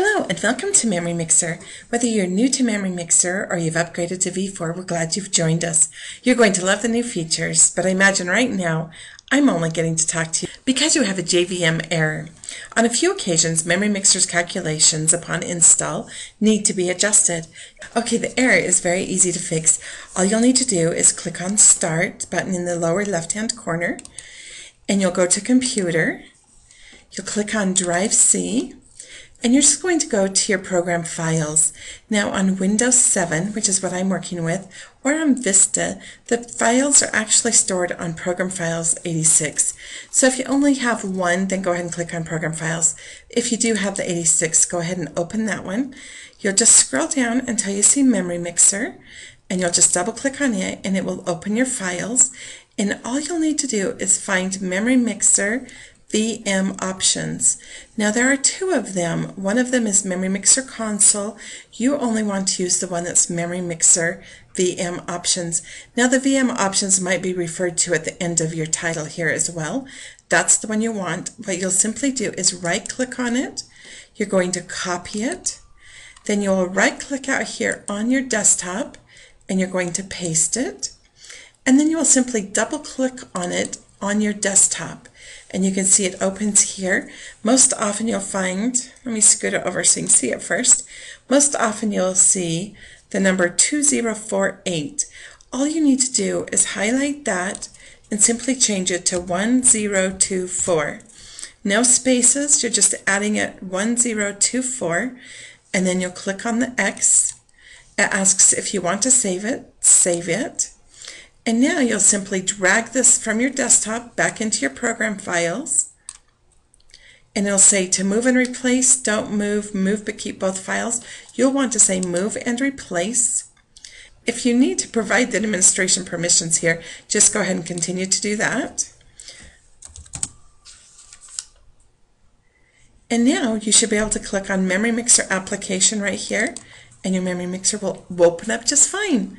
Hello and welcome to Memory Mixer. Whether you're new to Memory Mixer or you've upgraded to V4, we're glad you've joined us. You're going to love the new features, but I imagine right now I'm only getting to talk to you because you have a JVM error. On a few occasions, Memory Mixer's calculations upon install need to be adjusted. Okay, the error is very easy to fix. All you'll need to do is click on Start button in the lower left-hand corner, and you'll go to Computer. You'll click on Drive C, and you're just going to go to your program files. Now on Windows 7, which is what I'm working with, or on Vista, the files are actually stored on Program Files 86. So if you only have one, then go ahead and click on Program Files. If you do have the 86, go ahead and open that one. You'll just scroll down until you see Memory Mixer, and you'll just double click on it, and it will open your files. And all you'll need to do is find Memory Mixer VM options. Now there are two of them. One of them is Memory Mixer Console. You only want to use the one that's Memory Mixer VM options. Now the VM options might be referred to at the end of your title here as well. That's the one you want. What you'll simply do is right click on it. You're going to copy it. Then you'll right click out here on your desktop and you're going to paste it. And then you will simply double click on it on your desktop and you can see it opens here. Most often you'll find, let me scoot it over so you can see it first. Most often you'll see the number 2048. All you need to do is highlight that and simply change it to 1024. No spaces, you're just adding it 1024 and then you'll click on the X. It asks if you want to save it, save it. And now you'll simply drag this from your desktop back into your program files. And it'll say to move and replace, don't move, move but keep both files. You'll want to say move and replace. If you need to provide the administration permissions here, just go ahead and continue to do that. And now you should be able to click on Memory Mixer application right here and your Memory Mixer will open up just fine.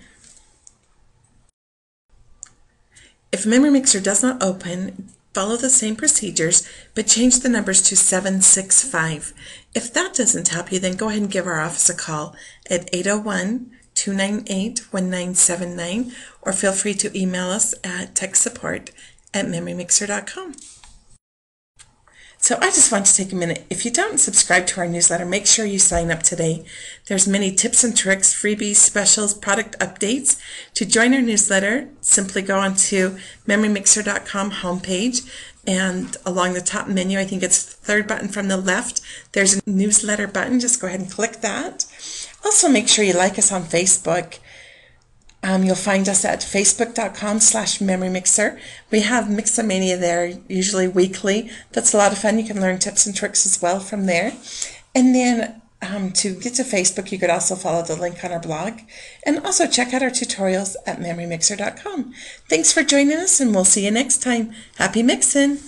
If Memory Mixer does not open, follow the same procedures, but change the numbers to 765. If that doesn't help you, then go ahead and give our office a call at 801 298 1979 or feel free to email us at techsupport at memorymixer.com. So I just want to take a minute. If you don't subscribe to our newsletter, make sure you sign up today. There's many tips and tricks, freebies, specials, product updates. To join our newsletter, simply go onto memorymixer.com homepage and along the top menu, I think it's the third button from the left, there's a newsletter button. Just go ahead and click that. Also make sure you like us on Facebook. Um, you'll find us at facebook.com slash memorymixer. We have Mixomania there, usually weekly. That's a lot of fun. You can learn tips and tricks as well from there. And then um, to get to Facebook, you could also follow the link on our blog. And also check out our tutorials at memorymixer.com. Thanks for joining us, and we'll see you next time. Happy mixing!